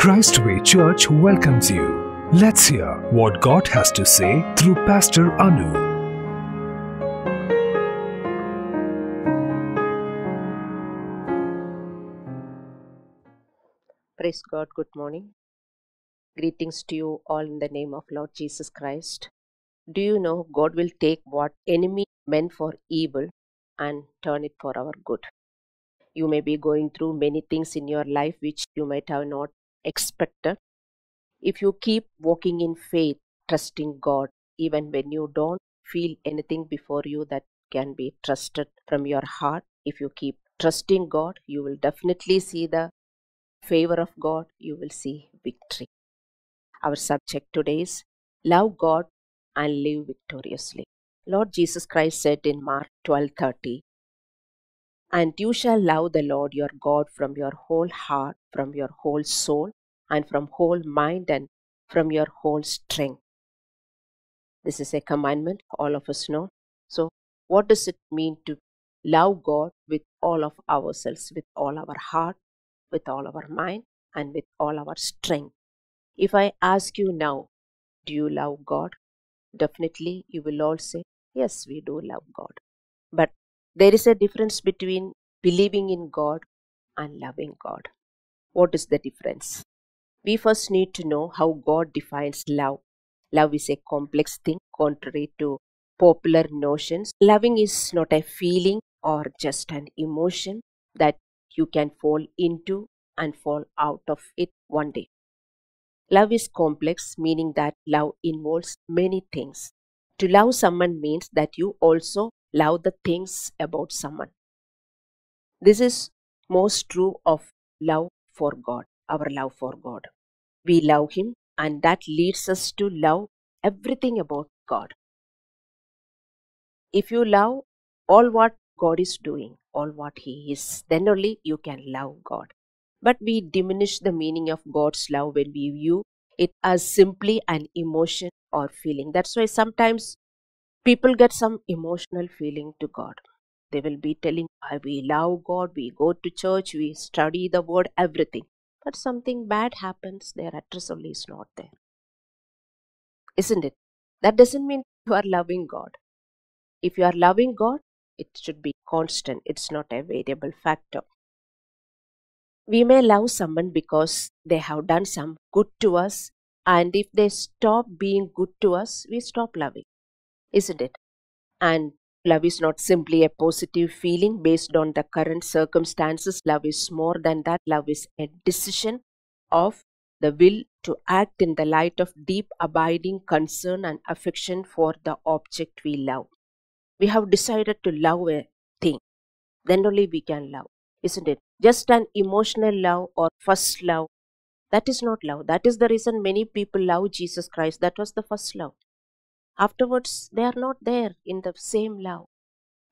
Christway Church welcomes you. Let's hear what God has to say through Pastor Annu. Praise God, good morning. Greetings to you all in the name of Lord Jesus Christ. Do you know God will take what enemy meant for evil and turn it for our good? You may be going through many things in your life which you might have not expected. If you keep walking in faith, trusting God, even when you don't feel anything before you that can be trusted from your heart, if you keep trusting God, you will definitely see the favor of God, you will see victory. Our subject today is love God and live victoriously. Lord Jesus Christ said in Mark 12:30, "And you shall love the Lord your God from your whole heart, from your whole soul, and from whole mind and from your whole strength." This is a commandment all of us know. So, what does it mean to love God with all of ourselves, with all our heart, with all our mind, and with all our strength? If I ask you now, do you love God? Definitely you will all say, yes, we do love God. But there is a difference between believing in God and loving God. What is the difference? We first need to know how God defines love. Love is a complex thing, contrary to popular notions. Loving is not a feeling or just an emotion that you can fall into and fall out of it one day. Love is complex, meaning that love involves many things. To love someone means that you also love the things about someone. This is most true of love for God, our love for God. We love Him, and that leads us to love everything about God. If you love all what God is doing, all what He is, then only you can love God. But we diminish the meaning of God's love when we view it as simply an emotion or feeling. That's why sometimes people get some emotional feeling to God. They will be telling, We love God, we go to church, we study the word, everything. But something bad happens, their address only is not there. Isn't it? That doesn't mean you are loving God. If you are loving God, it should be constant, it's not a variable factor. We may love someone because they have done some good to us, and if they stop being good to us, we stop loving, isn't it? And love is not simply a positive feeling based on the current circumstances. Love is more than that. Love is a decision of the will to act in the light of deep, abiding concern and affection for the object we love. We have decided to love a thing, then only we can love, isn't it? Just an emotional love or first love, that is not love. That is the reason many people love Jesus Christ. That was the first love. Afterwards, they are not there in the same love.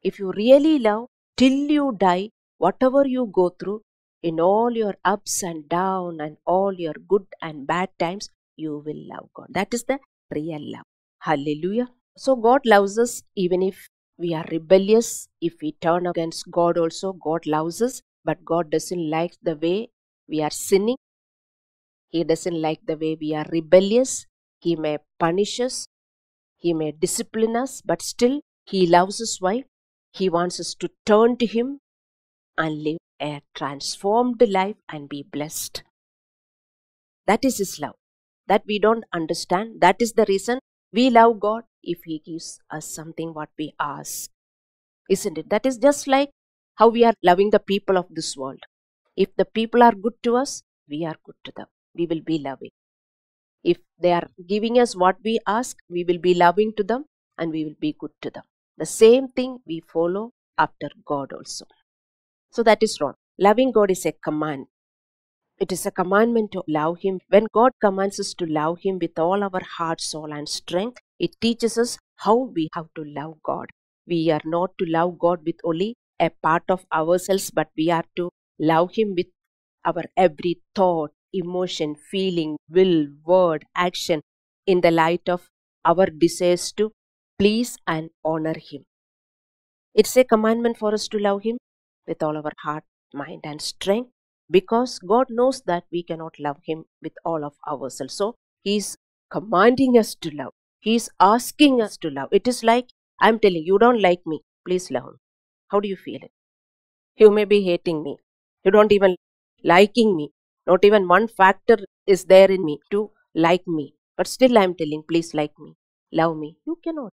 If you really love till you die, whatever you go through, in all your ups and down and all your good and bad times, you will love God. That is the real love. Hallelujah. So God loves us even if we are rebellious, if we turn against God also, God loves us, but God doesn't like the way we are sinning. He doesn't like the way we are rebellious. He may punish us, He may discipline us, but still He loves us. Why? He wants us to turn to Him and live a transformed life and be blessed. That is His love. That we don't understand. That is the reason we love God if He gives us something what we ask. Isn't it? That is just like how we are loving the people of this world. If the people are good to us, we are good to them. We will be loving. If they are giving us what we ask, we will be loving to them and we will be good to them. The same thing we follow after God also. So that is wrong. Loving God is a command. It is a commandment to love Him. When God commands us to love Him with all our heart, soul, and strength, it teaches us how we have to love God. We are not to love God with only a part of ourselves, but we are to love Him with our every thought, emotion, feeling, will, word, action in the light of our desires to please and honor Him. It's a commandment for us to love Him with all our heart, mind, and strength. because God knows that we cannot love Him with all of ourselves. So He's commanding us to love. He's asking us to love. It is like I'm telling you, don't like me, please love me. How do you feel it? You may be hating me. You don't even liking me. Not even one factor is there in me to like me. But still I'm telling, please like me, love me. You cannot.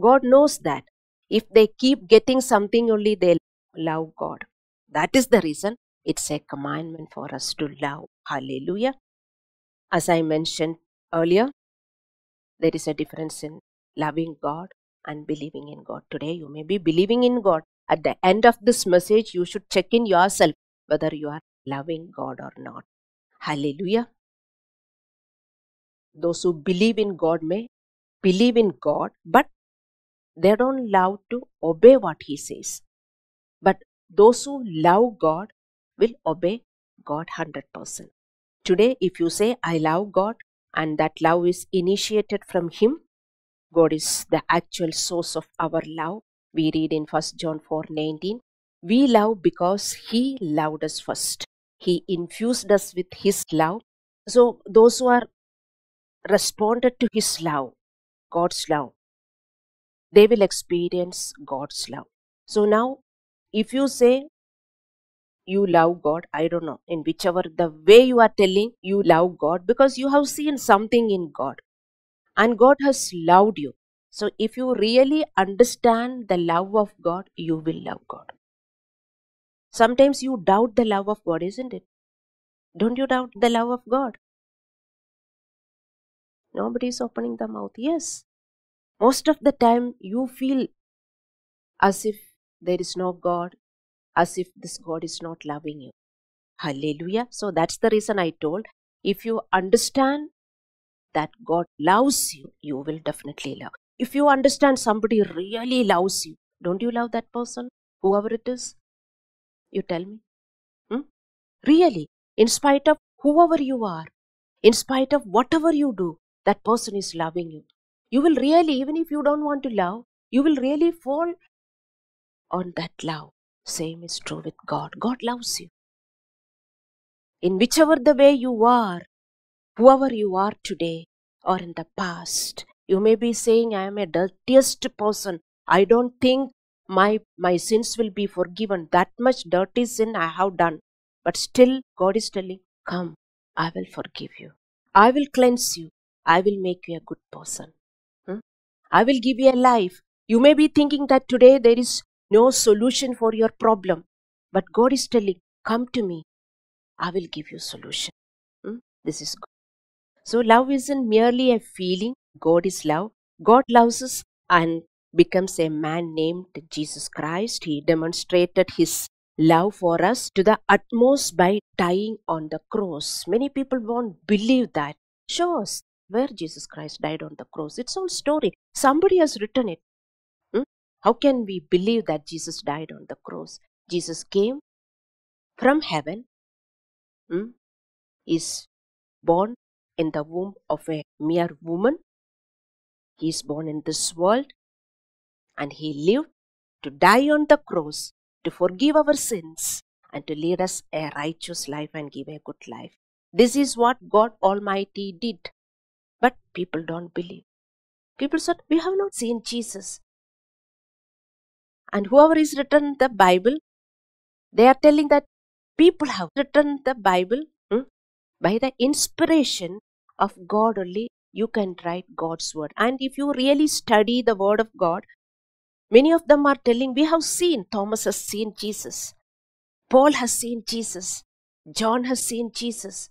God knows that. If they keep getting something only, they love God. That is the reason it's a commandment for us to love. Hallelujah. As I mentioned earlier, there is a difference in loving God and believing in God. Today, you may be believing in God. At the end of this message, you should check in yourself whether you are loving God or not. Hallelujah. Those who believe in God may believe in God, but they don't love to obey what He says. But those who love God will obey God 100%. Today, if you say, I love God, and that love is initiated from Him, God is the actual source of our love. We read in 1 John 4 19. We love because He loved us first. He infused us with His love. So, those who are responded to His love, God's love, they will experience God's love. So, now if you say you love God, I don't know, in whichever the way you are telling you love God because you have seen something in God and God has loved you. So, if you really understand the love of God, you will love God. Sometimes you doubt the love of God, isn't it? Don't you doubt the love of God? Nobody is opening the mouth. Yes. Most of the time, you feel as if there is no God, as if this God is not loving you. Hallelujah. So that's the reason I told if you understand that God loves you, you will definitely love. If you understand somebody really loves you, don't you love that person, whoever it is? You tell me. Hmm? Really, in spite of whoever you are, in spite of whatever you do, that person is loving you. You will really, even if you don't want to love, you will really fall on that love. Same is true with God. God loves you. In whichever the way you are, whoever you are today or in the past, you may be saying, I am a dirtiest person. I don't think my, my sins will be forgiven. That much dirty sin I have done. But still, God is telling, Come, I will forgive you. I will cleanse you. I will make you a good person. Hmm? I will give you a life. You may be thinking that today there is no solution for your problem. But God is telling, Come to me. I will give you solution. Hmm? This is God. So love isn't merely a feeling. God is love. God loves us and becomes a man named Jesus Christ. He demonstrated his love for us to the utmost by dying on the cross. Many people won't believe that. Show us where Jesus Christ died on the cross. It's all story. Somebody has written it. How can we believe that Jesus died on the cross? Jesus came from heaven, hmm, is born in the womb of a mere woman. He is born in this world and he lived to die on the cross to forgive our sins and to lead us a righteous life and give a good life. This is what God Almighty did. But people don't believe. People said, We have not seen Jesus. And whoever is written the Bible, they are telling that people have written the Bible hmm, by the inspiration of God only. You can write God's word. And if you really study the word of God, many of them are telling, We have seen, Thomas has seen Jesus, Paul has seen Jesus, John has seen Jesus,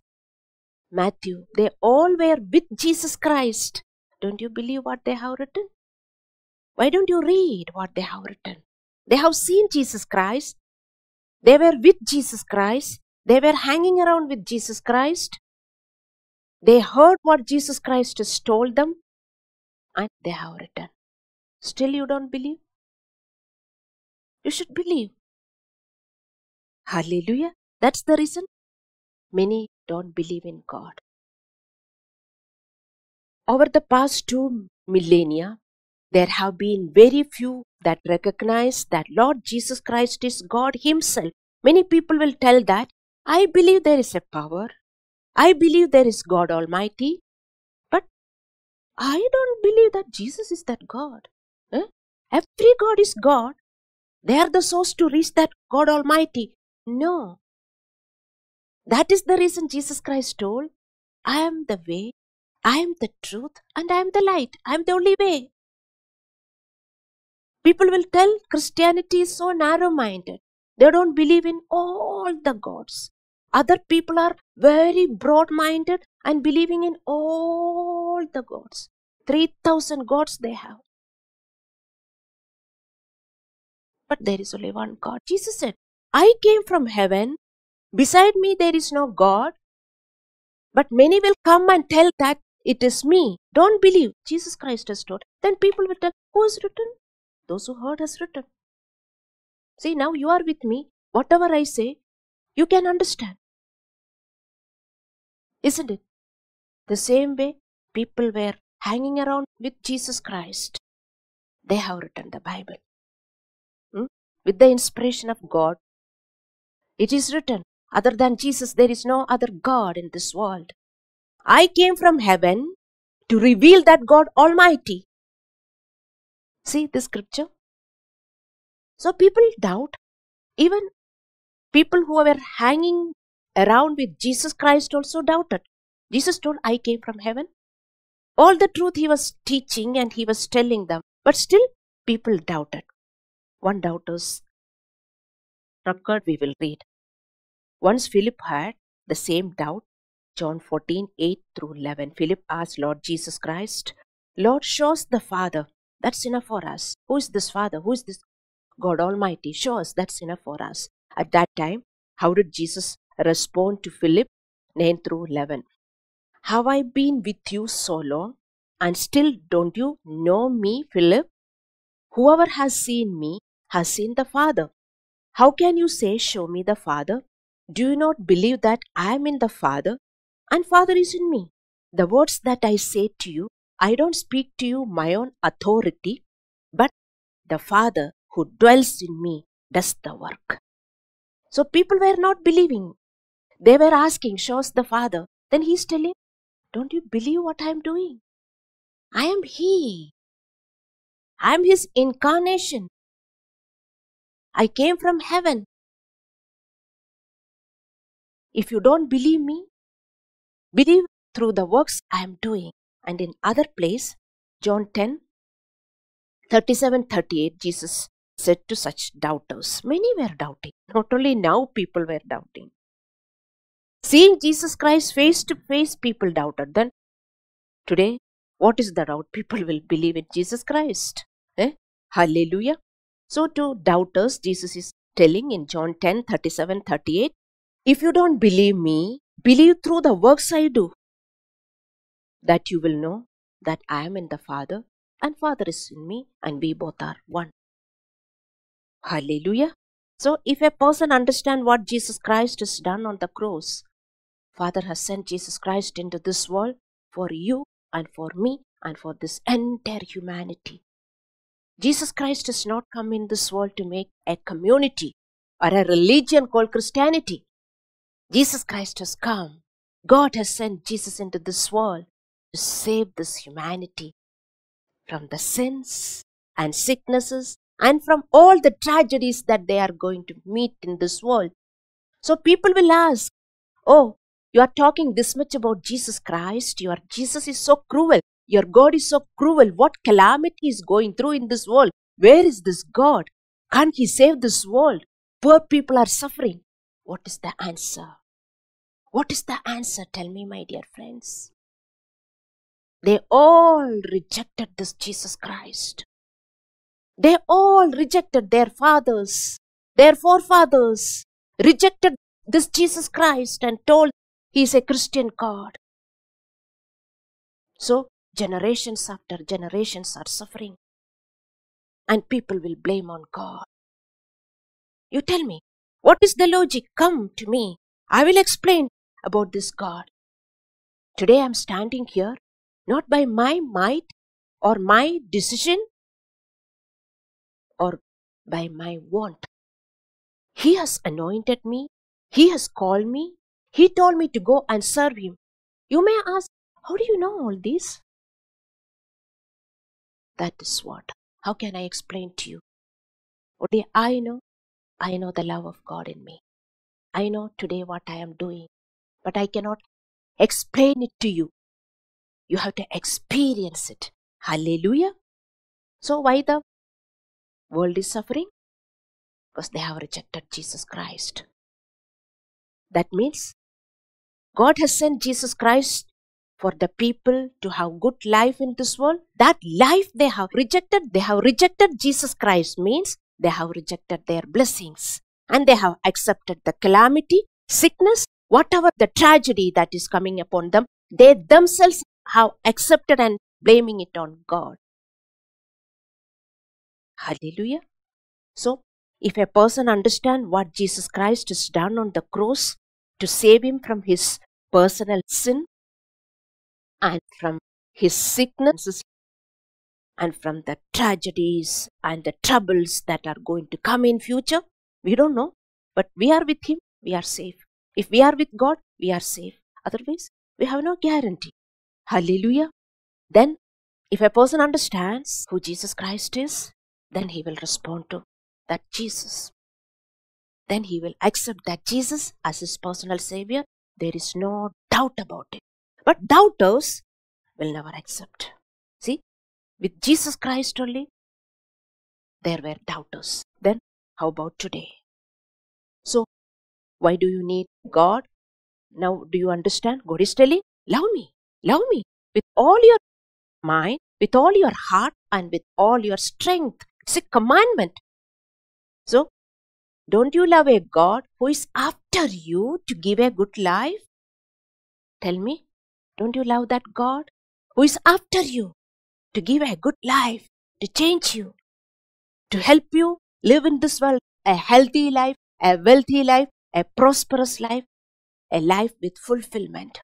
Matthew, they all were with Jesus Christ. Don't you believe what they have written? Why don't you read what they have written? They have seen Jesus Christ. They were with Jesus Christ. They were hanging around with Jesus Christ. They heard what Jesus Christ has told them and they have written. Still, you don't believe? You should believe. Hallelujah. That's the reason many don't believe in God. Over the past two millennia, there have been very few that recognize that Lord Jesus Christ is God Himself. Many people will tell that I believe there is a power, I believe there is God Almighty, but I don't believe that Jesus is that God. Every God is God. They are the source to reach that God Almighty. No. That is the reason Jesus Christ told, I am the way, I am the truth, and I am the light. I am the only way. People will tell Christianity is so narrow minded. They don't believe in all the gods. Other people are very broad minded and believing in all the gods. 3000 gods they have. But there is only one God. Jesus said, I came from heaven. Beside me there is no God. But many will come and tell that it is me. Don't believe. Jesus Christ has taught. Then people will tell, Who is written? Those who heard has written. See, now you are with me. Whatever I say, you can understand. Isn't it? The same way people were hanging around with Jesus Christ. They have written the Bible. With the inspiration of God, it is written, other than Jesus, there is no other God in this world. I came from heaven to reveal that God Almighty. See the scripture? So people doubt. Even people who were hanging around with Jesus Christ also doubted. Jesus told, I came from heaven. All the truth he was teaching and he was telling them, but still people doubted. One doubter's record we will read. Once Philip had the same doubt, John 14, 8 through 11. Philip asked Lord Jesus Christ, Lord, show us the Father. That's enough for us. Who is this Father? Who is this God Almighty? Show us. That's enough for us. At that time, how did Jesus respond to Philip? 9 through 11. Have I been with you so long, and still don't you know me, Philip? Whoever has seen me has seen the Father. How can you say, Show me the Father? Do you not believe that I am in the Father, and Father is in me? The words that I say to you, I don't speak to you my own authority, but the Father who dwells in me does the work. So people were not believing. They were asking, Show us the Father. Then he's telling, Don't you believe what I am doing? I am He. I am His incarnation. I came from heaven. If you don't believe me, believe through the works I am doing. And in other place, John 10, 37, 38, Jesus said to such doubters, many were doubting. Not only now people were doubting. Seeing Jesus Christ face to face, people doubted. Then today, what is the doubt? People will believe in Jesus Christ. Eh? Hallelujah. So to doubters, Jesus is telling in John 10, 37, 38, if you don't believe me, believe through the works I do, that you will know that I am in the Father and Father is in me and we both are one. Hallelujah. So if a person understand what Jesus Christ has done on the cross, Father has sent Jesus Christ into this world for you and for me and for this entire humanity. Jesus Christ has not come in this world to make a community or a religion called Christianity. Jesus Christ has come. God has sent Jesus into this world to save this humanity from the sins and sicknesses and from all the tragedies that they are going to meet in this world. So people will ask, Oh, you are talking this much about Jesus Christ. Your Jesus is so cruel. Your God is so cruel. What calamity is going through in this world? Where is this God? Can't He save this world? Poor people are suffering. What is the answer? What is the answer? Tell me, my dear friends. They all rejected this Jesus Christ. They all rejected their fathers, their forefathers, rejected this Jesus Christ and told he is a Christian God. So, generations after generations are suffering, and people will blame on God. You tell me, what is the logic? Come to me. I will explain about this God. Today I am standing here not by my might or my decision or by my want. He has anointed me. He has called me. He told me to go and serve Him. You may ask, How do you know all this? That is what. How can I explain to you? Only I know. I know the love of God in me. I know today what I am doing, but I cannot explain it to you. You have to experience it. Hallelujah. So, why the world is suffering? Because they have rejected Jesus Christ. That means God has sent Jesus Christ for the people to have good life in this world. That life they have rejected, they have rejected Jesus Christ means they have rejected their blessings and they have accepted the calamity, sickness, whatever the tragedy that is coming upon them. They themselves have accepted and blaming it on God. Hallelujah. So, if a person understand what Jesus Christ has done on the cross to save him from his personal sin and from his sicknesses and from the tragedies and the troubles that are going to come in future, we don't know. But we are with him, we are safe. If we are with God, we are safe. Otherwise, we have no guarantee. Hallelujah. Then, if a person understands who Jesus Christ is, then he will respond to that Jesus. Then he will accept that Jesus as his personal Savior. There is no doubt about it. But doubters will never accept. See, with Jesus Christ only, there were doubters. Then, how about today? So, why do you need God? Now, do you understand? God is telling, Love me, love me with all your mind, with all your heart, and with all your strength. It's a commandment. So, don't you love a God who is after you to give a good life? Tell me, don't you love that God who is after you to give a good life, to change you, to help you live in this world a healthy life, a wealthy life, a prosperous life, a life with fulfillment?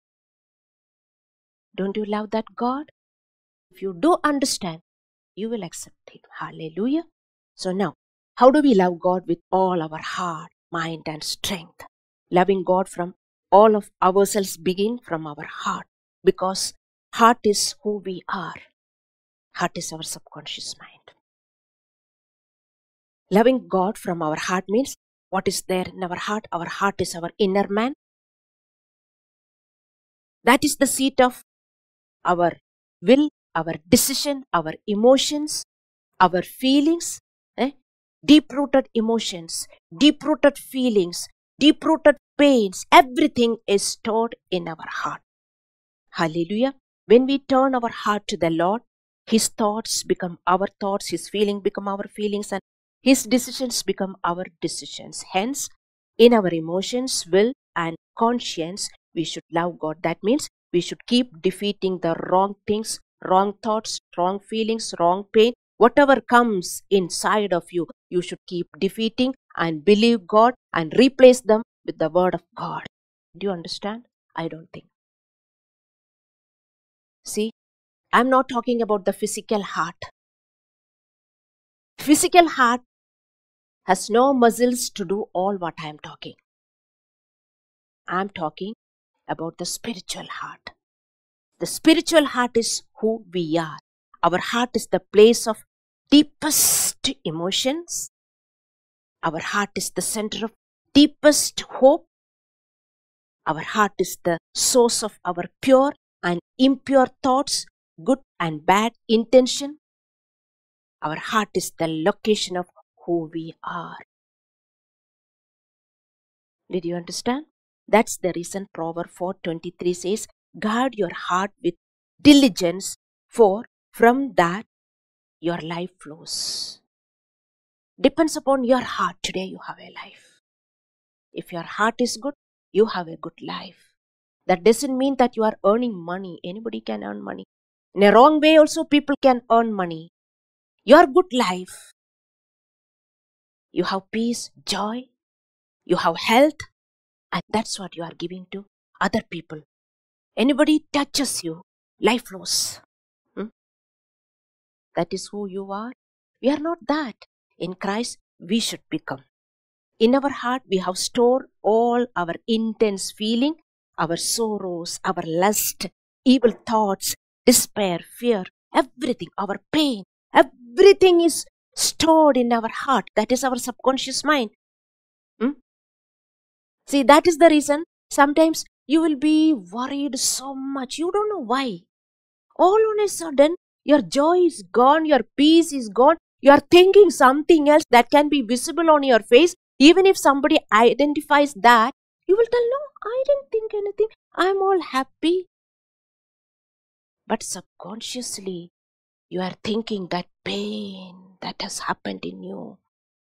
Don't you love that God? If you do understand, you will accept Him. Hallelujah. So now, how do we love God with all our heart, mind, and strength? Loving God from all of ourselves begin from our heart because heart is who we are. Heart is our subconscious mind. Loving God from our heart means what is there in our heart? Our heart is our inner man. That is the seat of our will, our decision, our emotions, our feelings, eh? deep rooted emotions, deep rooted feelings, deep rooted pains, everything is stored in our heart. Hallelujah. When we turn our heart to the Lord, His thoughts become our thoughts, His feelings become our feelings, and His decisions become our decisions. Hence, in our emotions, will, and conscience, we should love God. That means we should keep defeating the wrong things, wrong thoughts, wrong feelings, wrong pain. Whatever comes inside of you, you should keep defeating and believe God and replace them with the Word of God. Do you understand? I don't think. See, I'm not talking about the physical heart. Physical heart has no muscles to do all what I am talking. I'm talking about the spiritual heart. The spiritual heart is who we are. Our heart is the place of deepest emotions. Our heart is the center of deepest hope. Our heart is the source of our pure and impure thoughts, good and bad intention. Our heart is the location of who we are. Did you understand? That's the reason Proverb 4:23 says, "Guard your heart with diligence, for from that your life flows." Depends upon your heart. Today you have a life. If your heart is good, you have a good life. That doesn't mean that you are earning money. Anybody can earn money. In a wrong way, also, people can earn money. Your good life. You have peace, joy, you have health, and that's what you are giving to other people. Anybody touches you, life flows. Hmm? That is who you are. We are not that. In Christ, we should become. in our heart we have stored all our intense feeling, our sorrows, our lust, evil thoughts, despair, fear, everything, our pain, everything is stored in our heart. That is our subconscious mind. Hmm? See, that is the reason sometimes you will be worried so much. You don't know why. All on a sudden, your joy is gone, your peace is gone. You are thinking something else that can be visible on your face. Even if somebody identifies that, you will tell, No, I didn't think anything. I'm all happy. But subconsciously, you are thinking that pain that has happened in you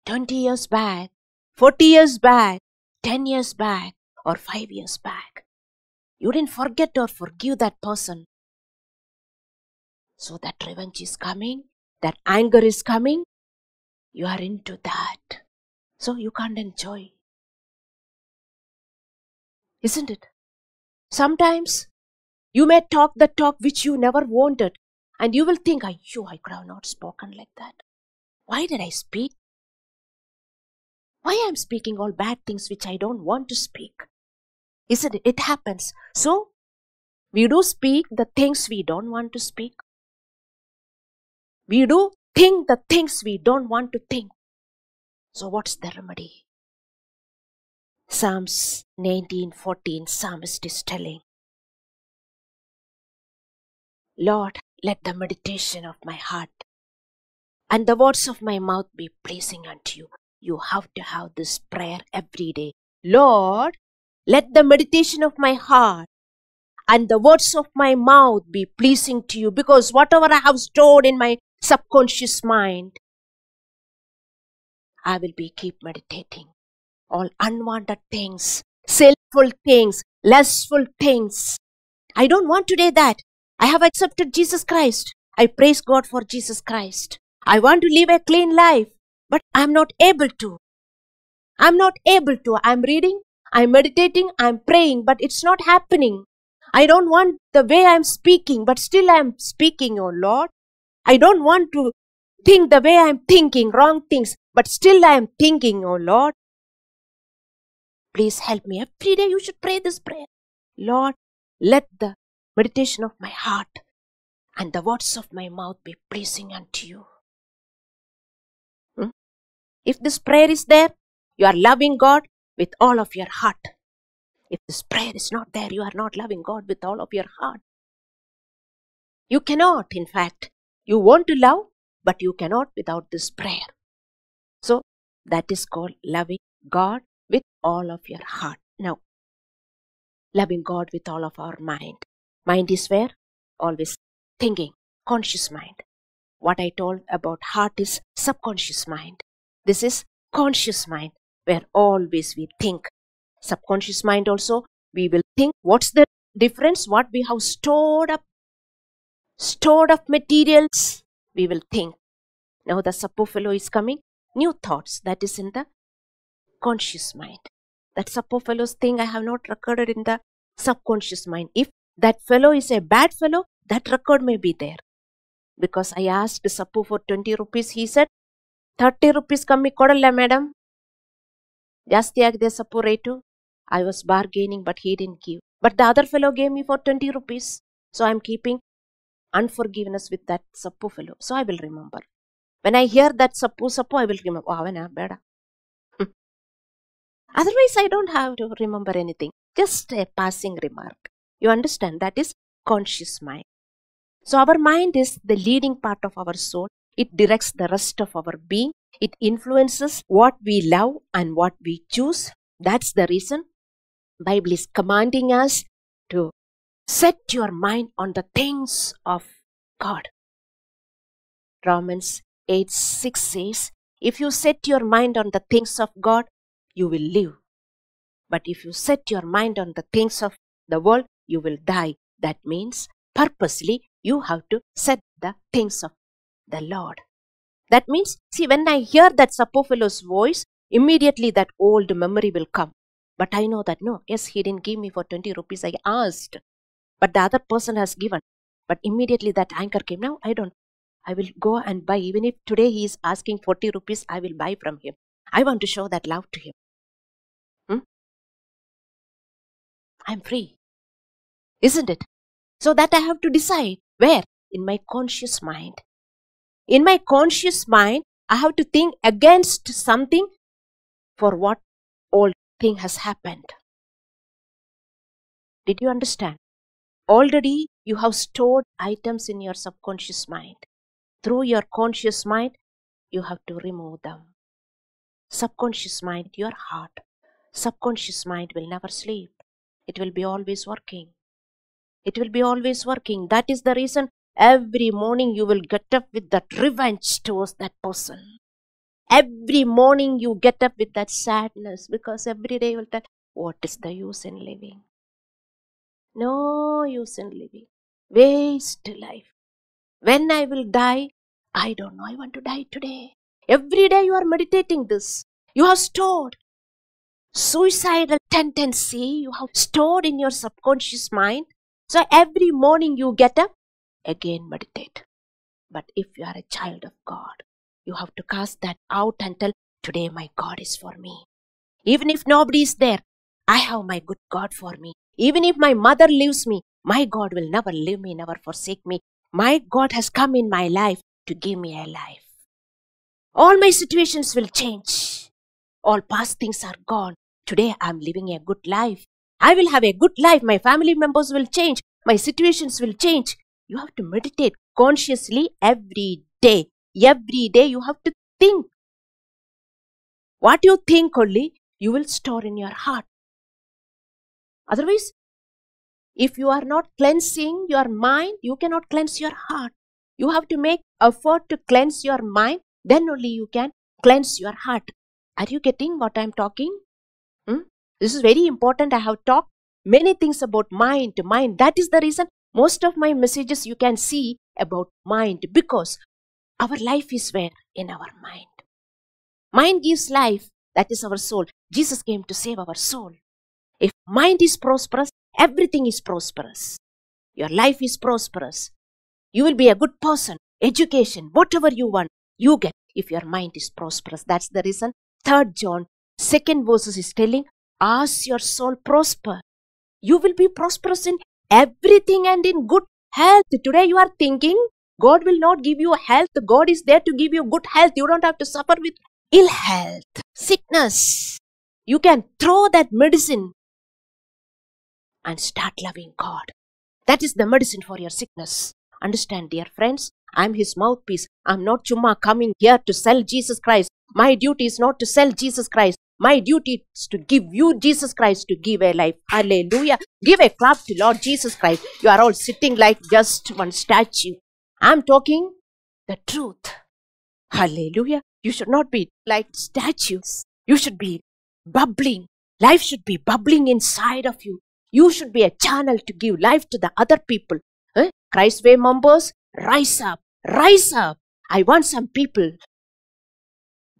20 years back, 40 years back, 10 years back, or 5 years back. You didn't forget or forgive that person. So that revenge is coming, that anger is coming. You are into that. So you can't enjoy. Isn't it? Sometimes you may talk the talk which you never wanted, and you will think, Ayyo, I could have not spoken like that. Why did I speak? Why am speaking all bad things which I don't want to speak? Isn't it? It happens. So, we do speak the things we don't want to speak. We do think the things we don't want to think. So, what's the remedy? Psalms 19:14 psalmist is telling, Lord, let the meditation of my heart and the words of my mouth be pleasing unto you. You have to have this prayer every day. Lord, let the meditation of my heart and the words of my mouth be pleasing to you because whatever I have stored in my subconscious mind, I will be keep meditating. All unwanted things, selfful things, lustful things. I don't want today that. I have accepted Jesus Christ. I praise God for Jesus Christ. I want to live a clean life, but I'm not able to. I'm not able to. I'm reading, I'm meditating, I'm praying, but it's not happening. I don't want the way I'm speaking, but still I'm speaking, oh Lord. I don't want to think the way I'm thinking, wrong things, but still I'm thinking, oh Lord. Please help me. Every day you should pray this prayer. Lord, let the meditation of my heart and the words of my mouth be pleasing unto you. Hmm? If this prayer is there, you are loving God with all of your heart. If this prayer is not there, you are not loving God with all of your heart. You cannot, in fact. You want to love, but you cannot without this prayer. So, that is called loving God all of your heart. Now, loving God with all of our mind. Mind is where? Always thinking, conscious mind. What I told about heart is subconscious mind. This is conscious mind, where always we think. Subconscious mind also, we will think what's the difference, what we have stored up, stored up materials, we will think. Now the fellow is coming, new thoughts, that is in the conscious mind. That suppo fellow's thing I have not recorded in the subconscious mind. If that fellow is a bad fellow, that record may be there. Because I asked Sappu for 20 rupees, he said, 30 rupees ಕಮ್ಮಿ ಕೊಡಲ್ಲ madam ಜಾಸ್ತಿ ಆಗಿದೆ ಸಪ್ಪು rate I was bargaining but he ಡಿನ್ give but the other fellow game me for twenty rupees so I am keeping ಅನ್ಫರ್ಗಿವ್ನೆಸ್ with that ಸಪ್ಪು fellow so I will remember when I here that ಸಪ್ಪು ಸಪ್ಪು I will remember ಅವನ ಬೇಡ Otherwise, I don't have to remember anything. Just a passing remark. You understand? That is conscious mind. So, our mind is the leading part of our soul. It directs the rest of our being. It influences what we love and what we choose. That's the reason Bible is commanding us to set your mind on the things of God. Romans 8 6 says, If you set your mind on the things of God, you will live. But if you set your mind on the things of the world, you will die. That means purposely you have to set the things of the Lord. That means, see, when I hear that Sapu fellow's voice, immediately that old memory will come. But I know that no, yes, he didn't give me for 20 rupees. I asked, but the other person has given. But immediately that anchor came. Now I don't. I will go and buy. Even if today he is asking 40 rupees, I will buy from him. I want to show that love to him. I'm free. Isn't it? So that I have to decide where? In my conscious mind. In my conscious mind, I have to think against something for what old thing has happened. Did you understand? Already you have stored items in your subconscious mind. Through your conscious mind, you have to remove them. Subconscious mind, your heart. Subconscious mind will never sleep. It will be always working. It will be always working. That is the reason every morning you will get up with that revenge towards that person. Every morning you get up with that sadness because every day you will tell, What is the use in living? No use in living. Waste life. When I will die, I don't know. I want to die today. Every day you are meditating this. You have stored suicidal tendency. You have stored in your subconscious mind. So every morning you get up, again meditate. But if you are a child of God, you have to cast that out and tell, Today my God is for me. Even if nobody is there, I have my good God for me. Even if my mother leaves me, my God will never leave me, never forsake me. My God has come in my life to give me a life. All my situations will change. All past things are gone. Today I am living a good life. I will have a good life. My family members will change. My situations will change. You have to meditate consciously every day. Every day you have to think. What you think only, you will store in your heart. Otherwise, if you are not cleansing your mind, you cannot cleanse your heart. You have to make effort to cleanse your mind, then only you can cleanse your heart. Are you getting what I am talking? Hmm? This is very important. I have talked many things about mind, mind. That is the reason most of my messages you can see about mind because our life is where? In our mind. Mind gives life. That is our soul. Jesus came to save our soul. If mind is prosperous, everything is prosperous. Your life is prosperous. You will be a good person. Education, whatever you want, you get if your mind is prosperous. That's the reason. Third John, second verses is telling, as your soul prosper, you will be prosperous in everything and in good health. Today you are thinking God will not give you health. God is there to give you good health. You don't have to suffer with ill health, sickness. You can throw that medicine and start loving God. That is the medicine for your sickness. Understand, dear friends, I'm His mouthpiece. I'm not Chumma coming here to sell Jesus Christ. My duty is not to sell Jesus Christ. My duty is to give you Jesus Christ to give a life. Hallelujah. Give a clap to Lord Jesus Christ. You are all sitting like just one statue. I'm talking the truth. Hallelujah. You should not be like statues. You should be bubbling. Life should be bubbling inside of you. You should be a channel to give life to the other people. Eh? Christ Way members, rise up, rise up. I want some people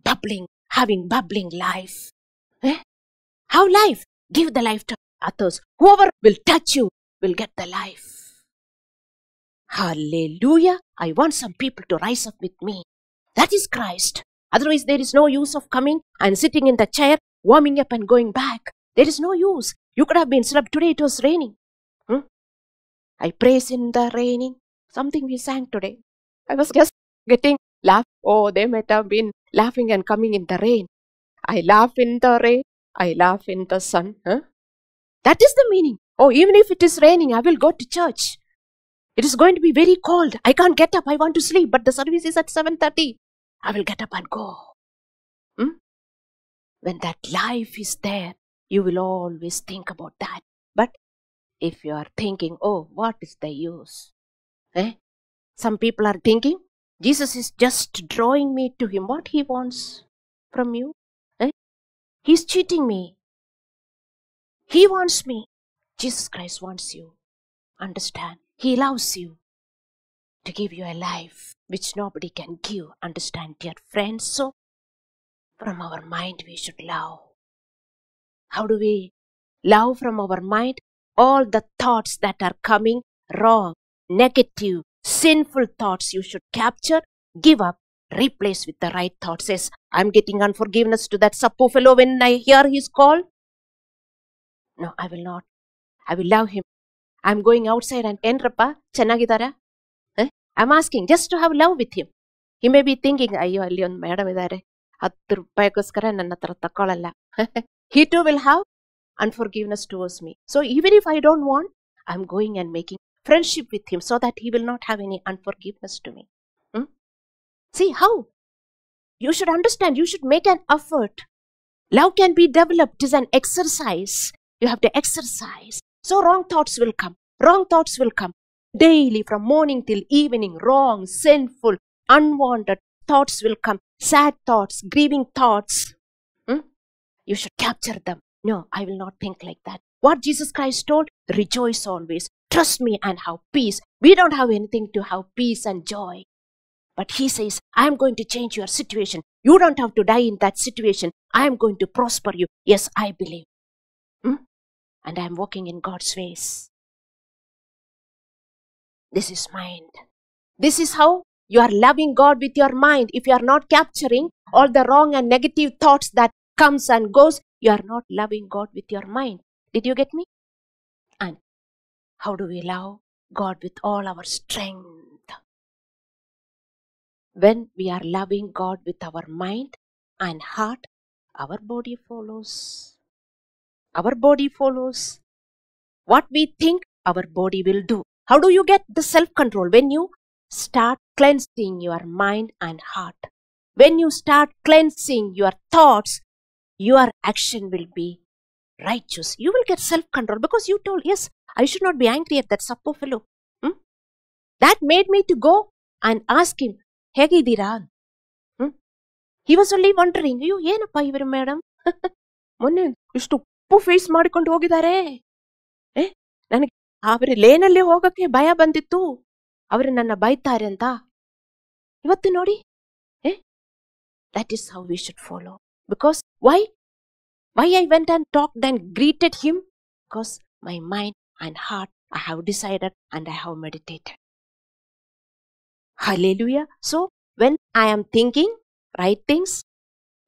bubbling, having bubbling life. Eh? How life? Give the life to others. Whoever will touch you will get the life. Hallelujah. I want some people to rise up with me. That is Christ. Otherwise, there is no use of coming and sitting in the chair, warming up and going back. There is no use. You could have been slept. Today it was raining. Hmm? I praise in the raining. Something we sang today. I was just getting laugh. Oh, they might have been laughing and coming in the rain. I laugh in the rain. I laugh in the sun. Huh? That is the meaning. Oh, even if it is raining, I will go to church. It is going to be very cold. I can't get up. I want to sleep, but the service is at 7:30. I will get up and go. Hmm? When that life is there, you will always think about that. But if you are thinking, oh, what is the use? Eh? Some people are thinking, Jesus is just drawing me to Him. What He wants from you? He's cheating me. He wants me. Jesus Christ wants you. Understand? He loves you to give you a life which nobody can give. Understand, dear friends? So, from our mind, we should love. How do we love from our mind? All the thoughts that are coming wrong, negative, sinful thoughts you should capture, give up, replace with the right thoughts. Says, I'm getting unforgiveness to that suppo fellow when I hear his call. No, I will not. I will love him. I'm going outside and ಏನ್ರಪ್ಪ ಚೆನ್ನಾಗಿದ್ದಾರಾ I am asking just to have love with him he may be thinking ಅಯ್ಯೋ ಅಲ್ಲಿ ಒಂದು madam ಇದ್ದಾರೆ ಹತ್ತು ರೂಪಾಯಿಗೋಸ್ಕರ ನನ್ನ ಹತ್ರ ತಕೊಳ್ಳಲ್ಲ he too will have unforgiveness towards me. So even if I don't want, I'm going and making friendship with him so that he will not have any unforgiveness to me. Hmm? See how? you should understand, you should make an effort. Love can be developed, is an exercise. You have to exercise. So wrong thoughts will come. Wrong thoughts will come. Daily, from morning till evening, wrong, sinful, unwanted thoughts will come. Sad thoughts, grieving thoughts. Hmm? You should capture them. No, I will not think like that. What Jesus Christ told, rejoice always. Trust me and have peace. We don't have anything to have peace and joy. But he says, I am going to change your situation. You don't have to die in that situation. I am going to prosper you. Yes, I believe. Hmm? And I am walking in God's ways. This is mind. This is how you are loving God with your mind. If you are not capturing all the wrong and negative thoughts that comes and goes, you are not loving God with your mind. Did you get me? And how do we love God with all our strength? When we are loving God with our mind and heart, our body follows. Our body follows. What we think, our body will do. How do you get the self control? When you start cleansing your mind and heart. When you start cleansing your thoughts, your action will be righteous. You will get self control because you told, Yes, I should not be angry at that Sapu fellow. Hmm? That made me to go and ask him, ಹೇಗಿದ್ದೀರಾ? He was only wandering ಅಯ್ಯೋ, ಏನಪ್ಪ ಇವರು madam ಮೊನ್ನೆ ಇಷ್ಟು ಉಪ್ಪು face ಮಾಡಿಕೊಂಡು ಹೋಗಿದ್ದಾರೆ. ಏ, ನನಗೆ ಅವರ ಲೇನಲ್ಲಿ ಹೋಗಕ್ಕೆ ಭಯ ಬಂದಿತ್ತು. ಅವರು ನನ್ನ ಬೈತಾರೆ ಅಂತ. ಇವತ್ತು ನೋಡಿ. ಏ that is how we should follow because why why I went and talk then greeted him because my mind and heart I have decided and I have meditated Hallelujah. So, when I am thinking right things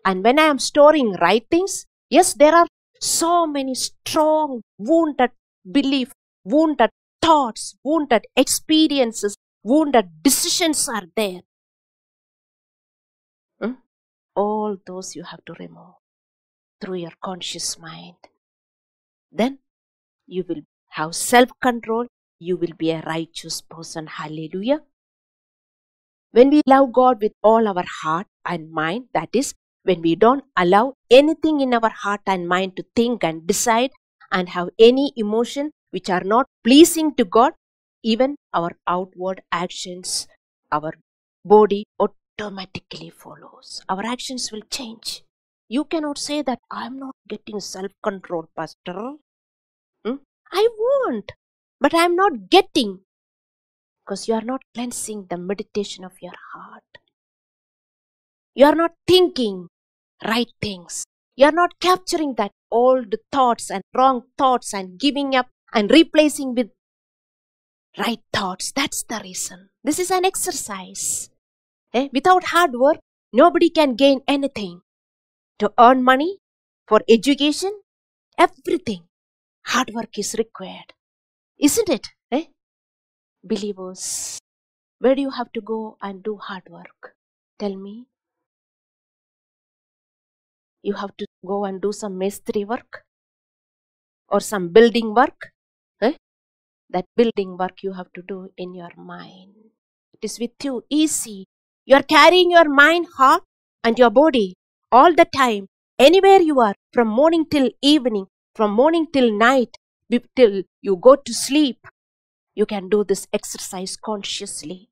and when I am storing right things, yes, there are so many strong, wounded belief, wounded thoughts, wounded experiences, wounded decisions are there. Hmm? All those you have to remove through your conscious mind. Then you will have self control. You will be a righteous person. Hallelujah. When we love God with all our heart and mind, that is, when we don't allow anything in our heart and mind to think and decide and have any emotion which are not pleasing to God, even our outward actions, our body automatically follows. Our actions will change. You cannot say that I'm not getting self control, Pastor. Hmm? I want, but I'm not getting because you are not cleansing the meditation of your heart. You are not thinking right things. You are not capturing that old thoughts and wrong thoughts and giving up and replacing with right thoughts. That's the reason. This is an exercise. Eh? Without hard work, nobody can gain anything. To earn money, for education, everything, hard work is required. Isn't it? Believers, where do you have to go and do hard work? Tell me. You have to go and do some mestri work or some building work. Eh? That building work you have to do in your mind. It is with you, easy. You are carrying your mind, heart, and your body all the time, anywhere you are, from morning till evening, from morning till night, till you go to sleep. You can do this exercise consciously.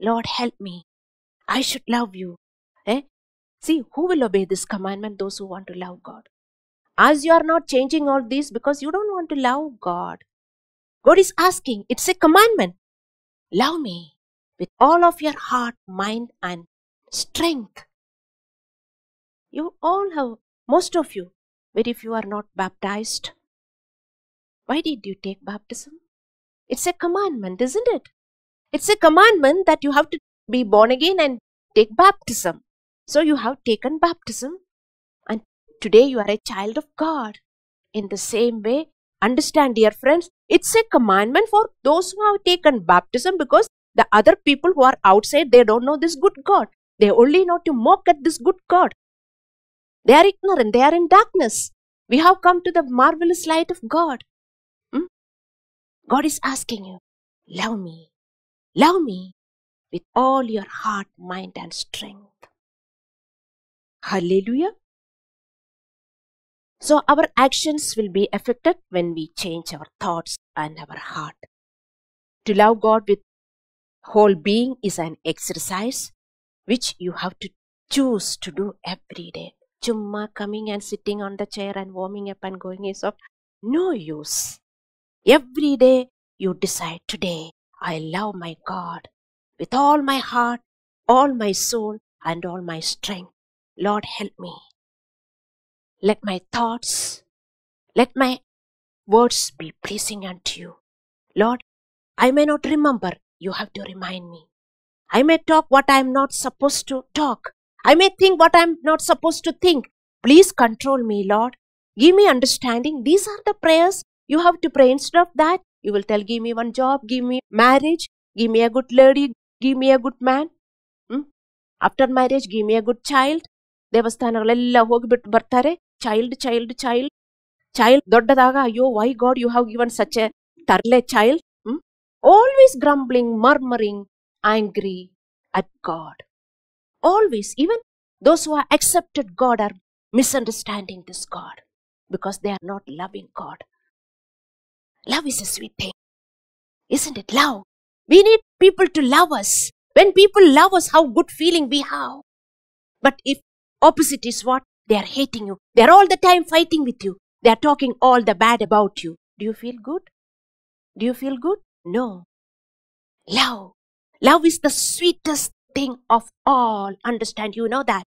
Lord, help me. I should love you. Eh? See, who will obey this commandment? Those who want to love God. As you are not changing all these because you don't want to love God, God is asking, it's a commandment. Love me with all of your heart, mind, and strength. You all have, most of you, but if you are not baptized, why did you take baptism? It's a commandment, isn't it? It's a commandment that you have to be born again and take baptism. So you have taken baptism and today you are a child of God. In the same way, understand, dear friends, it's a commandment for those who have taken baptism because the other people who are outside, they don't know this good God. They only know to mock at this good God. They are ignorant, they are in darkness. We have come to the marvelous light of God. God is asking you, love me, love me with all your heart, mind, and strength. Hallelujah. So, our actions will be affected when we change our thoughts and our heart. To love God with whole being is an exercise which you have to choose to do every day. Chumma coming and sitting on the chair and warming up and going is of no use. Every day you decide today, I love my God with all my heart, all my soul, and all my strength. Lord, help me. Let my thoughts, let my words be pleasing unto you. Lord, I may not remember, you have to remind me. I may talk what I am not supposed to talk. I may think what I am not supposed to think. Please control me, Lord. Give me understanding. These are the prayers you have to pray. Instead of that, you will tell, Give me one job, give me marriage, give me a good lady, give me a good man. Hmm? After marriage, give me a good child. ದೇವಸ್ಥಾನಗಳೆಲ್ಲ ಹೋಗಿಬಿಟ್ಟು ಬರ್ತಾರೆ child child child child ದೊಡ್ಡದಾಗ ಅಯ್ಯೋ why God you have given such A ತರ್ಲೆ child always grumbling murmuring angry at God always even those who are accepted God are misunderstanding this God because they are not loving God. Love is a sweet thing, isn't it? Love. We need people to love us. When people love us, how good feeling we have. But if opposite is what? They are hating you. They are all the time fighting with you. They are talking all the bad about you. Do you feel good? Do you feel good? No. Love. Love is the sweetest thing of all. Understand? You know that.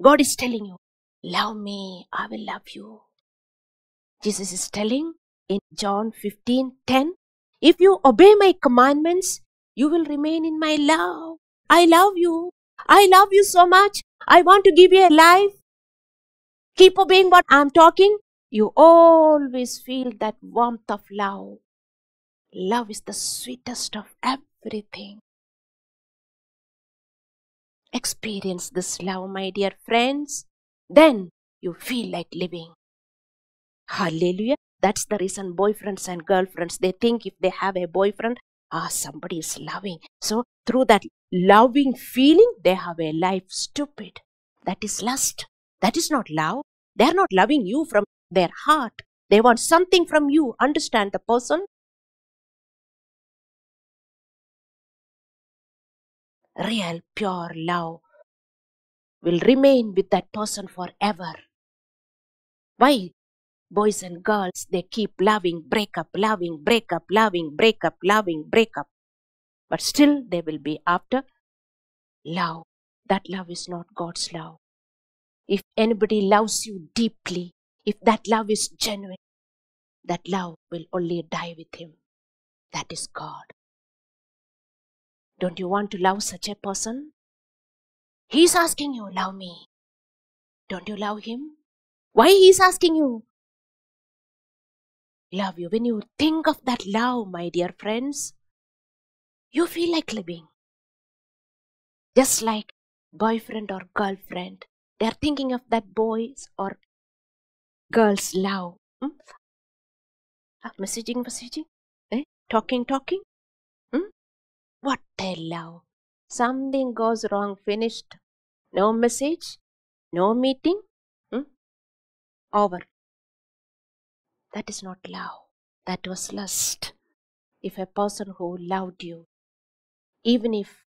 God is telling you, Love me, I will love you. Jesus is telling in John 15 10, If you obey my commandments, you will remain in my love. I love you. I love you so much. I want to give you a life. Keep obeying what I'm talking. You always feel that warmth of love. Love is the sweetest of everything. Experience this love, my dear friends. Then you feel like living. Hallelujah. That's the reason boyfriends and girlfriends, they think if they have a boyfriend, ah, somebody is loving. So through that loving feeling, they have a life stupid. That is lust. That is not love. They are not loving you from their heart. They want something from you. Understand the person? Real, pure love will remain with that person forever. Why? Boys and girls, they keep loving, break up, loving, break up, loving, break up, loving, break up. But still, they will be after love. That love is not God's love. If anybody loves you deeply, if that love is genuine, that love will only die with him. That is God. Don't you want to love such a person? He's asking you, love me. Don't you love him? Why he's asking you? Love you. When you think of that love, my dear friends, you feel like living. Just like boyfriend or girlfriend, they are thinking of that boy's or girl's love. Hmm? Ah, messaging, messaging, eh? talking, talking. Hmm? What a love. Something goes wrong, finished. No message, no meeting. Hmm? Over. That is not love. That was lust. If a person who loved you, even if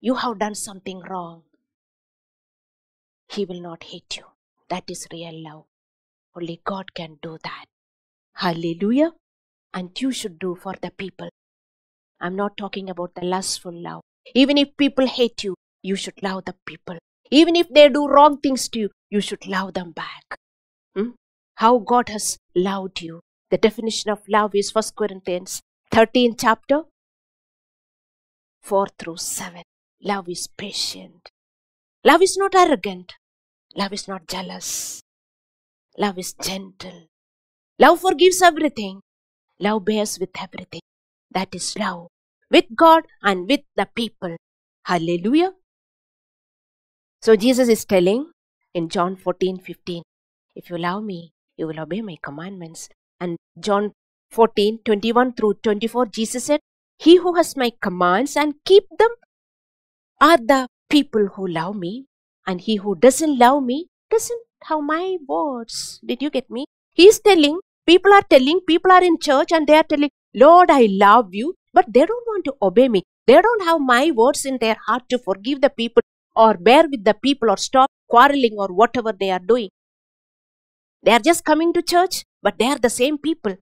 you have done something wrong, he will not hate you. That is real love. Only God can do that. Hallelujah. And you should do for the people. I'm not talking about the lustful love. Even if people hate you, you should love the people. Even if they do wrong things to you, you should love them back. Hmm? How God has loved you. The definition of love is 1 Corinthians 13 chapter 4 through 7. Love is patient. Love is not arrogant. Love is not jealous. Love is gentle. Love forgives everything. Love bears with everything. That is love with God and with the people. Hallelujah. So Jesus is telling in John 14 15, if you love me, you will obey my commandments. And John 14 21 through 24, Jesus said, He who has my commands and keep them are the people who love me, and he who doesn't love me doesn't have my words. Did you get me? He's telling, people are telling, people are in church and they are telling, Lord, I love you, but they don't want to obey me. They don't have my words in their heart to forgive the people or bear with the people or stop quarreling or whatever they are doing. They are just coming to church, but they are the same people.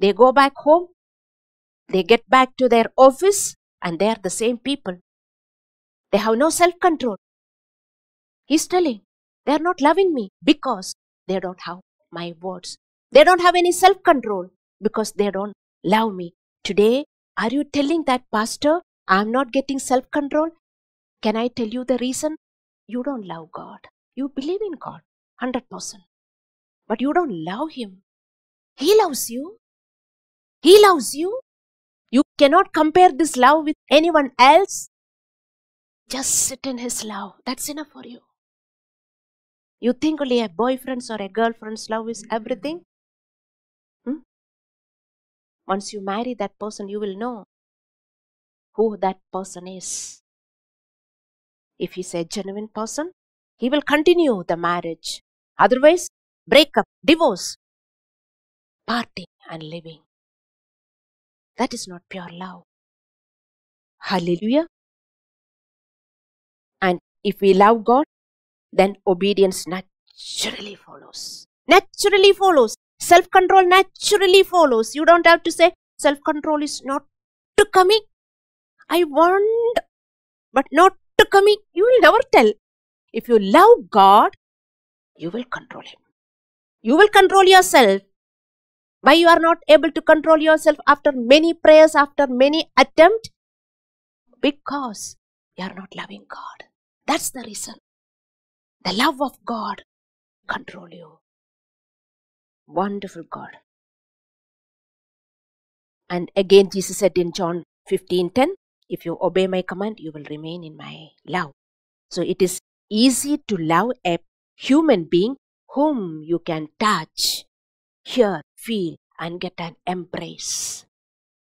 They go back home, they get back to their office, and they are the same people. They have no self control. He's telling they are not loving me because they don't have my words. They don't have any self control because they don't love me. Today, are you telling that pastor, I'm not getting self control? Can I tell you the reason? You don't love God. You believe in God 100%. But you don't love Him. He loves you. He loves you. You cannot compare this love with anyone else. Just sit in His love. That's enough for you. You think only a boyfriend's or a girlfriend's love is everything? Hmm? Once you marry that person, you will know who that person is. If he's a genuine person, he will continue the marriage. Otherwise, break up, divorce, parting, and living. That is not pure love. Hallelujah. And if we love God, then obedience naturally follows. Naturally follows. Self control naturally follows. You don't have to say, self control is not to coming. I want, but not to coming. You will never tell. If you love God, you will control Him. You will control yourself. Why you are not able to control yourself after many prayers, after many attempts? Because you are not loving God. That's the reason. The love of God control you. Wonderful God. And again Jesus said in John 15:10, if you obey my command, you will remain in my love. So it is easy to love a human being whom you can touch, hear, feel, and get an embrace.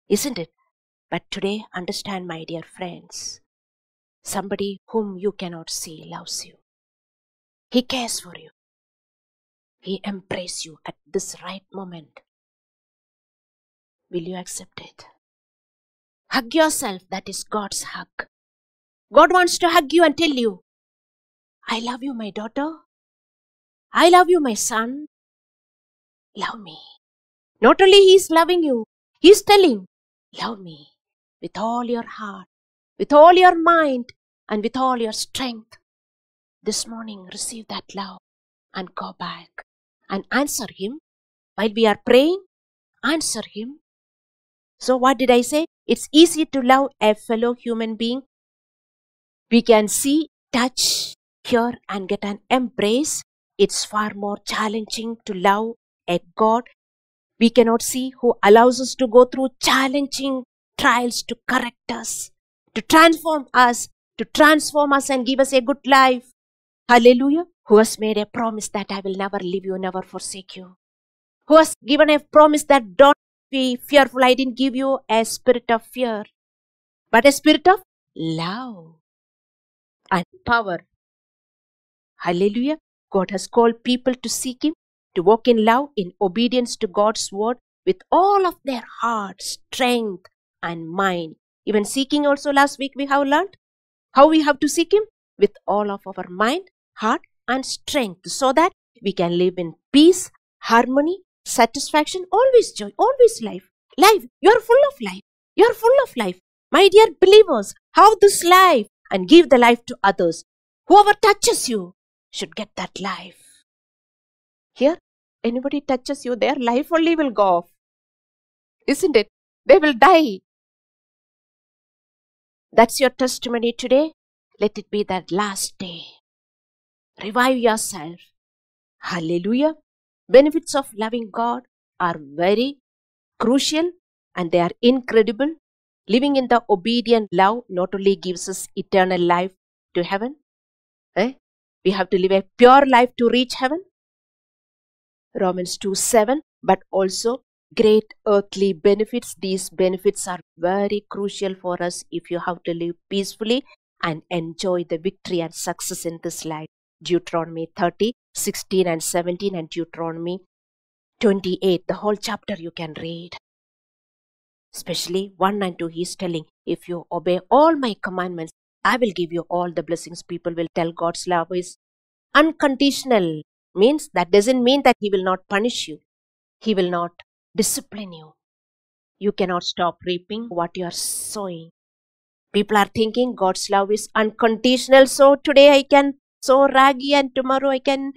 Isn't it? But today, understand, my dear friends, somebody whom you cannot see loves you. He cares for you. He embraces you at this right moment. Will you accept it? Hug yourself. That is God's hug. God wants to hug you and tell you, I love you, my daughter. I love you, my son. Love me. Not only He is loving you, He is telling, Love me with all your heart, with all your mind, and with all your strength. This morning, receive that love and go back and answer Him. While we are praying, answer Him. So, what did I say? It's easy to love a fellow human being. We can see, touch, hear, and get an embrace. It's far more challenging to love a God we cannot see who allows us to go through challenging trials to correct us, to transform us, to transform us and give us a good life. Hallelujah. Who has made a promise that I will never leave you, never forsake you. Who has given a promise that don't be fearful. I didn't give you a spirit of fear, but a spirit of love and power. Hallelujah. God has called people to seek Him, to walk in love, in obedience to God's word with all of their heart, strength, and mind. Even seeking also last week we have learned how we have to seek Him with all of our mind, heart, and strength so that we can live in peace, harmony, satisfaction, always joy, always life. Life, you are full of life. You are full of life. My dear believers, have this life and give the life to others. Whoever touches you should get that life. Here, anybody touches you, their life only will go off. Isn't it? They will die. That's your testimony today. Let it be that last day Revive yourself. Hallelujah. Benefits of loving God are very crucial and they are incredible. Living in the obedient love not only gives us eternal life to heaven, eh? We have to live a pure life to reach heaven. Romans 2 7, but also great earthly benefits. These benefits are very crucial for us if you have to live peacefully and enjoy the victory and success in this life. Deuteronomy 30, 16 and 17 and Deuteronomy 28. The whole chapter you can read. Especially 1 and 2, he is telling, if you obey all my commandments, I will give you all the blessings. People will tell God's love is unconditional. Means that doesn't mean that he will not punish you. He will not discipline you. You cannot stop reaping what you are sowing. People are thinking God's love is unconditional, so today I can sow ragi and tomorrow I can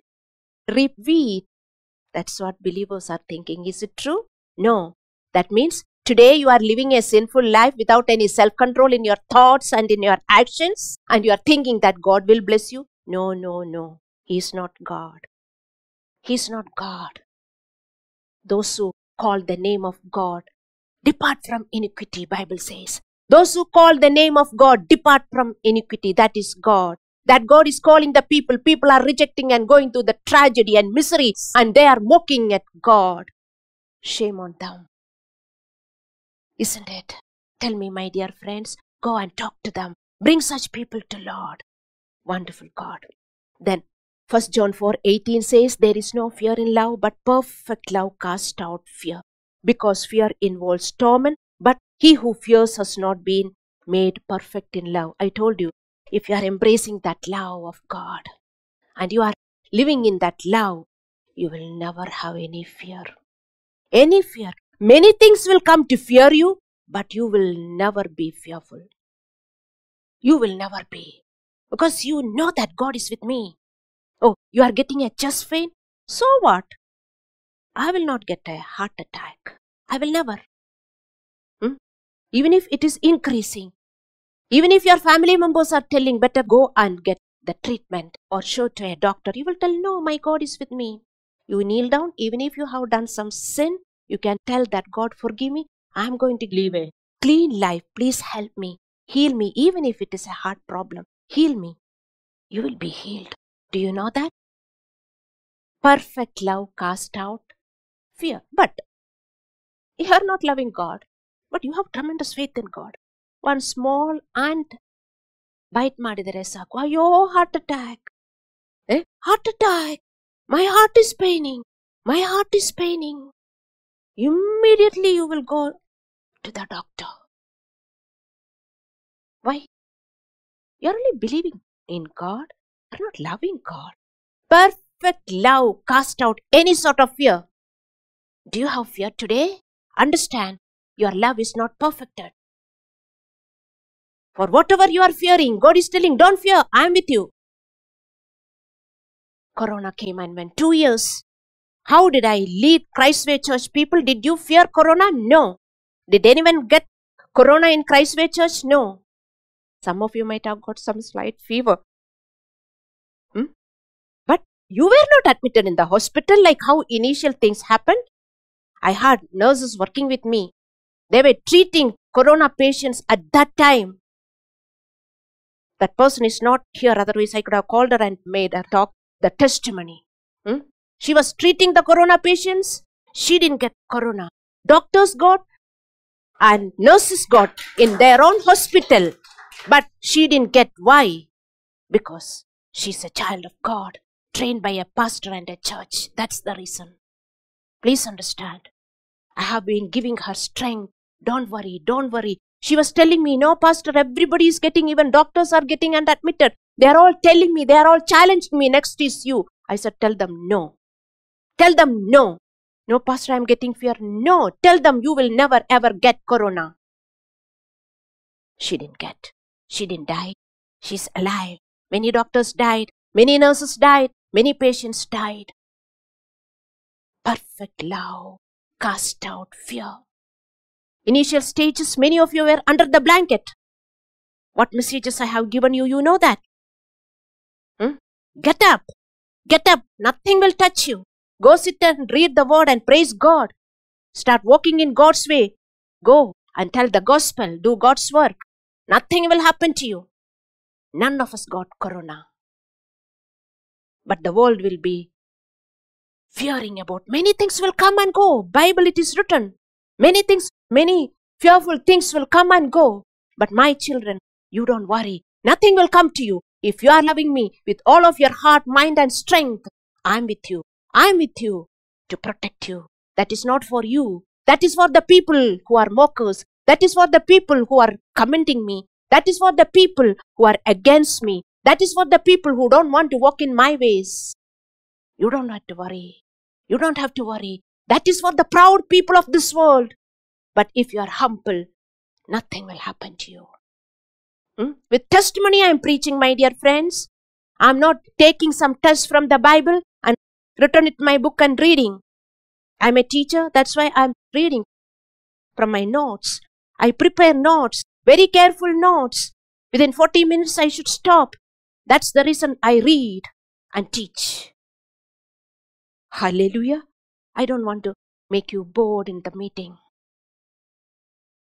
reap wheat. That's what believers are thinking. Is it true? No. That means today you are living a sinful life without any self control in your thoughts and in your actions, and you are thinking that God will bless you. No, no, no. He is not God. He is not God. Those who call the name of God depart from iniquity, Bible says. Those who call the name of God depart from iniquity. That is God. That God is calling the people. People are rejecting and going through the tragedy and misery and they are mocking at God. Shame on them. Isn't it? Tell me, my dear friends, go and talk to them. Bring such people to Lord. Wonderful God. Then 1 John 4 18 says, There is no fear in love, but perfect love casts out fear. Because fear involves torment, but he who fears has not been made perfect in love. I told you, if you are embracing that love of God and you are living in that love, you will never have any fear. Any fear. Many things will come to fear you, but you will never be fearful. You will never be. Because you know that God is with me. Oh, you are getting a chest pain? So what? I will not get a heart attack. I will never. Hmm? Even if it is increasing, even if your family members are telling better go and get the treatment or show to a doctor, you will tell, No, my God is with me. You kneel down, even if you have done some sin, you can tell that God forgive me. I am going to live a clean life. Please help me. Heal me, even if it is a heart problem. Heal me. You will be healed. Do you know that? Perfect love cast out fear. But you are not loving God, but you have tremendous faith in God. One small ant byte ಮಾಡಿದರೆ ಸಾಕು ಅಯ್ಯೋ heart attack ಏ heart attack my heart is ಪೇನಿಂಗ್ my heart is ಪೇನಿಂಗ್ immediately you will go to the doctor. Why? You're only believing in God, you're not loving God. Perfect love cast out any sort of fear. Do you have fear today? Understand, your love is not perfected. For whatever you are fearing, God is telling, don't fear, I am with you. Corona came and went two years. How did I lead Christway Church people? Did you fear Corona? No. Did anyone get Corona in Christway Church? No. Some of you might have got some slight fever. Hmm? But you were not admitted in the hospital like how initial things happened. I had nurses working with me. They were treating Corona patients at that time. That person is not here, otherwise, I could have called her and made her talk the testimony. Hmm? She was treating the corona patients. She didn't get corona. Doctors got and nurses got in their own hospital. But she didn't get why? Because she's a child of God, trained by a pastor and a church. That's the reason. Please understand. I have been giving her strength. Don't worry, don't worry. She was telling me, no, Pastor, everybody is getting, even doctors are getting and admitted. They are all telling me, they are all challenging me. Next is you. I said, tell them no. Tell them no. No, Pastor, I'm getting fear. No, tell them you will never ever get corona. She didn't get. She didn't die. She's alive. Many doctors died. Many nurses died. Many patients died. Perfect love cast out fear. Initial stages, many of you were under the blanket. What messages I have given you, you know that. Hmm? Get up. Get up. Nothing will touch you. Go sit and read the word and praise God. Start walking in God's way. Go and tell the gospel. Do God's work. Nothing will happen to you. None of us got corona. But the world will be fearing about many things will come and go. Bible it is written. Many things, many fearful things will come and go. But my children, you don't worry. Nothing will come to you. If you are loving me with all of your heart, mind, and strength, I'm with you. I'm with you to protect you. That is not for you. That is for the people who are mockers. That is for the people who are commenting me. That is for the people who are against me. That is for the people who don't want to walk in my ways. You don't have to worry. You don't have to worry. That is for the proud people of this world. But if you are humble, nothing will happen to you. Hmm? With testimony, I am preaching, my dear friends. I am not taking some text from the Bible written it my book and reading. I am a teacher, that's why I am reading from my notes. I prepare notes, very careful notes. Within 40 minutes, I should stop. That's the reason I read and teach. Hallelujah. I don't want to make you bored in the meeting.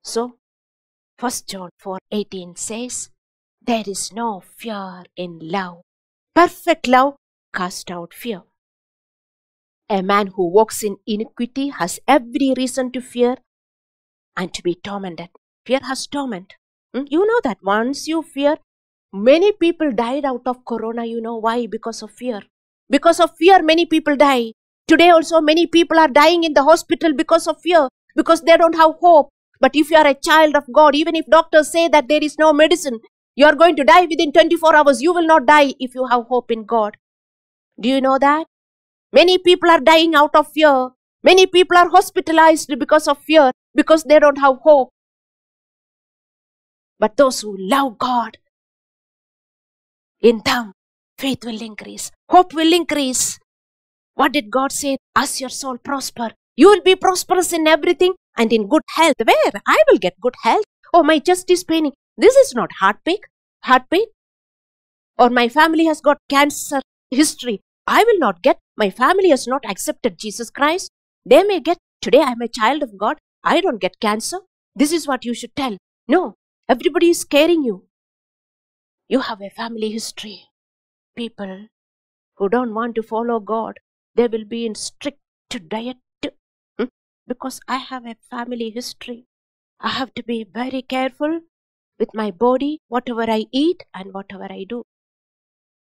So, 1 John 4:18 says, There is no fear in love. Perfect love casts out fear. A man who walks in iniquity has every reason to fear and to be tormented. Fear has torment. Hmm? You know that once you fear, many people died out of corona. You know why? Because of fear. Because of fear, many people die. Today also, many people are dying in the hospital because of fear, because they don't have hope. But if you are a child of God, even if doctors say that there is no medicine, you are going to die within 24 hours, you will not die if you have hope in God. Do you know that? Many people are dying out of fear. Many people are hospitalized because of fear, because they don't have hope. But those who love God, in them, faith will increase, hope will increase. What did God say? As your soul prosper, you will be prosperous in everything and in good health. Where? I will get good health. Oh, my chest is paining. This is not heart pain. Heart pain. Or my family has got cancer history. I will not get. My family has not accepted Jesus Christ. They may get. Today I am a child of God. I don't get cancer. This is what you should tell. No, everybody is scaring you. You have a family history. People who don't want to follow God, they will be in strict diet hmm? because I have a family history. I have to be very careful with my body, whatever I eat and whatever I do.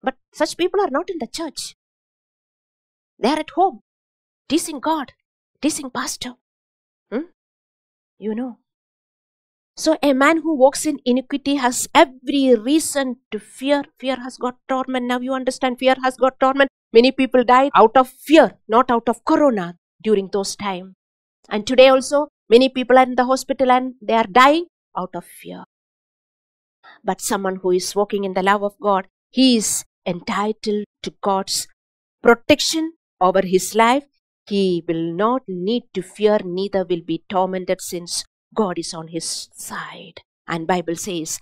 But such people are not in the church. They are at home, teasing God, teasing Pastor. Hmm? You know. So a man who walks in iniquity has every reason to fear. Fear has got torment. Now you understand fear has got torment. Many people died out of fear, not out of corona during those times. And today also, many people are in the hospital and they are dying out of fear. But someone who is walking in the love of God, he is entitled to God's protection over his life. He will not need to fear, neither will be tormented since God is on his side. And Bible says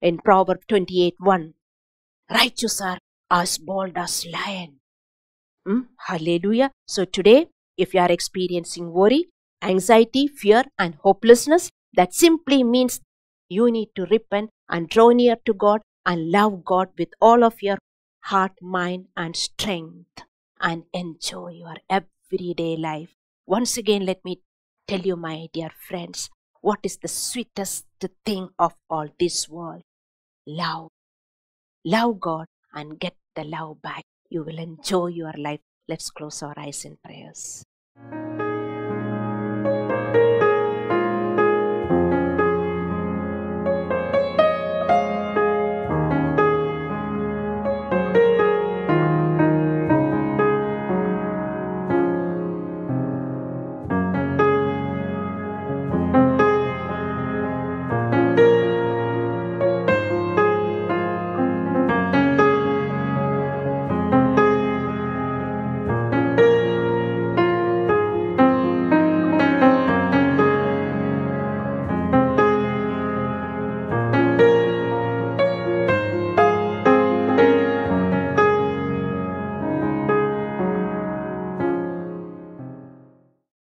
in Proverb 28 1, righteous are as bold as lion. Hmm? Hallelujah. So today, if you are experiencing worry, anxiety, fear, and hopelessness, that simply means you need to repent and draw near to God and love God with all of your heart, mind, and strength and enjoy your everyday life. Once again, let me tell you, my dear friends, what is the sweetest thing of all this world? Love. Love God and get the love back. You will enjoy your life. Let's close our eyes in prayers.